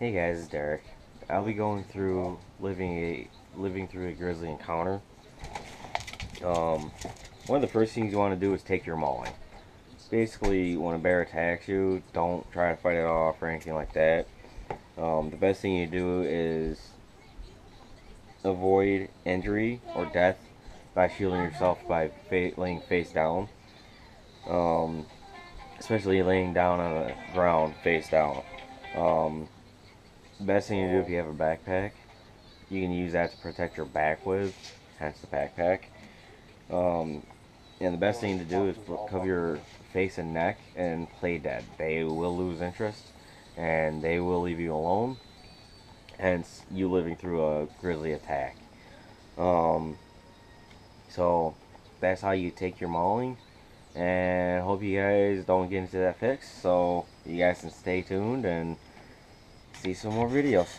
Hey guys, it's Derek. I'll be going through living a living through a grizzly encounter. Um, one of the first things you want to do is take your mauling. Basically, when a bear attacks you, don't try to fight it off or anything like that. Um, the best thing you do is avoid injury or death by shielding yourself by fa laying face down. Um, especially laying down on the ground face down. Um, best thing to do if you have a backpack, you can use that to protect your back with, hence the backpack. Um, and the best thing to do is cover your face and neck and play dead. They will lose interest and they will leave you alone, hence you living through a grizzly attack. Um, so that's how you take your mauling and hope you guys don't get into that fix so you guys can stay tuned and see some more videos